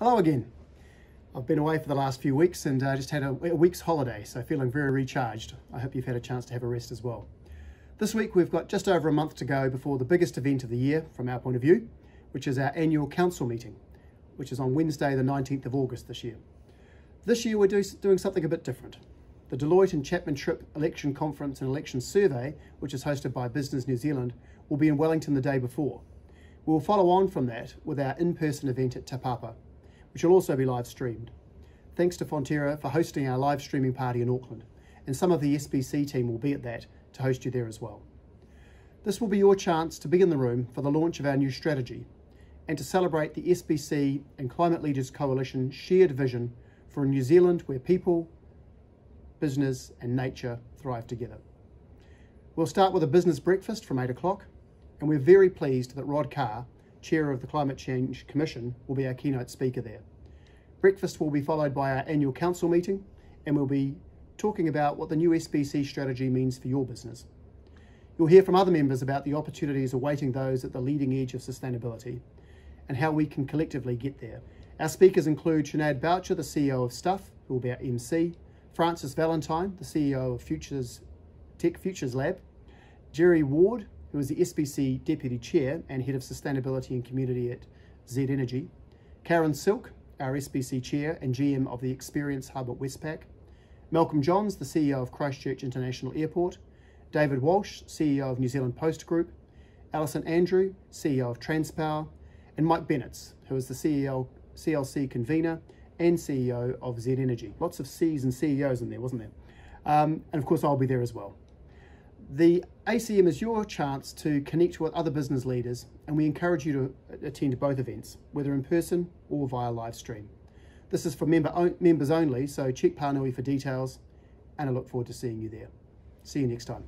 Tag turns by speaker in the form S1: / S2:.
S1: Hello again. I've been away for the last few weeks and uh, just had a, a, week's holiday, so feeling very recharged. I hope you've had a chance to have a rest as well. This week we've got just over a month to go before the biggest event of the year from our point of view, which is our annual council meeting, which is on Wednesday the 19th of August this year. This year we're do, doing something a bit different. The Deloitte and Chapman Tripp Election Conference and Election Survey, which is hosted by Business New Zealand, will be in Wellington the day before. We will follow on from that with our in-person event at Te Papa, which will also be live streamed. Thanks to Fonterra for hosting our live streaming party in Auckland, and some of the SBC team will be at that to host you there as well. This will be your chance to be in the room for the launch of our new strategy and to celebrate the SBC and Climate Leaders Coalition shared vision for a New Zealand where people, business and nature thrive together. We'll start with a business breakfast from 8 o'clock and we're very pleased that Rod Carr, Chair of the Climate Change Commission, will be our keynote speaker there. Breakfast will be followed by our annual council meeting and we'll be talking about what the new SBC strategy means for your business. You'll hear from other members about the opportunities awaiting those at the leading edge of sustainability and how we can collectively get there. Our speakers include Sinead Boucher, the CEO of Stuff, who will be our MC, Frances Valentine, the CEO of Futures Tech Futures Lab, Jerry Ward, who is the SBC Deputy Chair and Head of Sustainability and Community at Z Energy, Karen Silk, our SBC Chair and GM of the Experience Hub at Westpac, Malcolm Johns, the CEO of Christchurch International Airport, David Walsh, CEO of New Zealand Post Group, Alison Andrew, CEO of Transpower, and Mike Bennett, who is the CEO, CLC convener and CEO of Z Energy. Lots of C's and CEOs in there, wasn't there? Um, and of course, I'll be there as well. The ACM is your chance to connect with other business leaders, and we encourage you to attend both events, whether in person or via live stream. This is for member, members only, so check Pānui for details, and I look forward to seeing you there. See you next time.